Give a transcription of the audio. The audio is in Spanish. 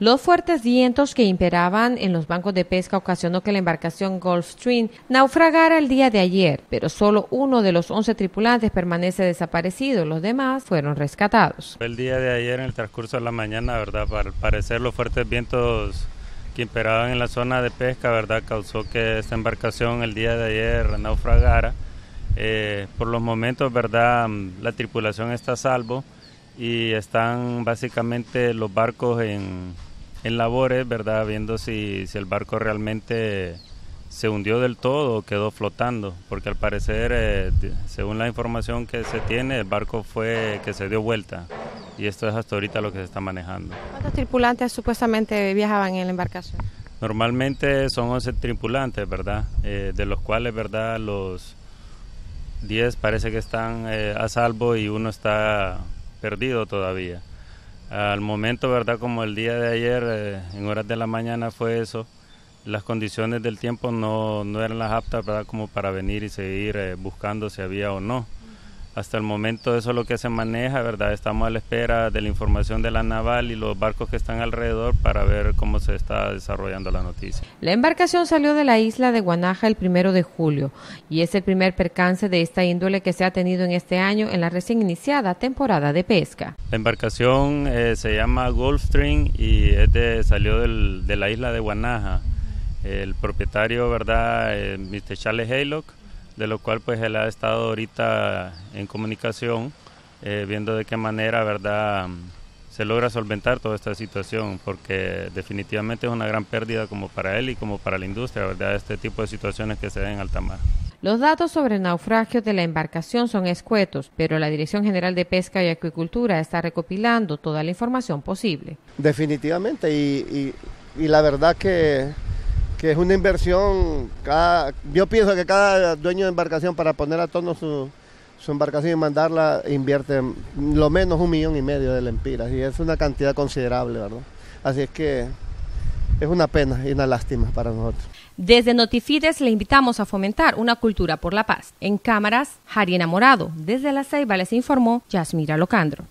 Los fuertes vientos que imperaban en los bancos de pesca ocasionó que la embarcación Gulfstream naufragara el día de ayer, pero solo uno de los 11 tripulantes permanece desaparecido, los demás fueron rescatados. El día de ayer, en el transcurso de la mañana, ¿verdad? Para parecer los fuertes vientos que imperaban en la zona de pesca, ¿verdad? Causó que esta embarcación el día de ayer naufragara. Eh, por los momentos, ¿verdad? La tripulación está a salvo y están básicamente los barcos en, en labores, ¿verdad? Viendo si, si, el barco realmente se hundió del todo o quedó flotando, porque al parecer, eh, según la información que se tiene, el barco fue que se dio vuelta y esto es hasta ahorita lo que se está manejando. ¿Cuántos tripulantes supuestamente viajaban en la embarcación? Normalmente son 11 tripulantes, ¿verdad? Eh, de los cuales, ¿verdad? Los 10 parece que están eh, a salvo y uno está perdido todavía. Al momento, ¿verdad? Como el día de ayer, eh, en horas de la mañana fue eso, las condiciones del tiempo no, no eran las aptas, ¿verdad? Como para venir y seguir buscando si había o no. Hasta el momento eso es lo que se maneja, ¿verdad? Estamos a la espera de la información de la naval y los barcos que están alrededor para ver cómo se está desarrollando la noticia. La embarcación salió de la isla de Guanaja el primero de julio y es el primer percance de esta índole que se ha tenido en este año en la recién iniciada temporada de pesca. La embarcación eh, se llama Gulfstream y es de, salió del, de la isla de Guanaja. El propietario, ¿verdad? Eh, Mr. Charles Haylock de lo cual pues él ha estado ahorita en comunicación, eh, viendo de qué manera, ¿verdad?, se logra solventar toda esta situación, porque definitivamente es una gran pérdida como para él y como para la industria, ¿verdad?, este tipo de situaciones que se den en alta mar. Los datos sobre el naufragio de la embarcación son escuetos, pero la Dirección General de Pesca y Acuicultura está recopilando toda la información posible. Definitivamente, y, y la verdad que que es una inversión, cada, yo pienso que cada dueño de embarcación para poner a tono su, su embarcación y mandarla invierte lo menos un millón y medio de lempiras y es una cantidad considerable, ¿verdad? Así es que es una pena y una lástima para nosotros. Desde Notifides le invitamos a fomentar una cultura por la paz. En cámaras, Jari Enamorado. Desde la Ceiba les informó Yasmira Locandro.